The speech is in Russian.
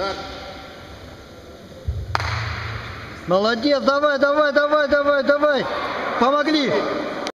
Старт. Молодец, давай, давай, давай, давай, давай. Помогли.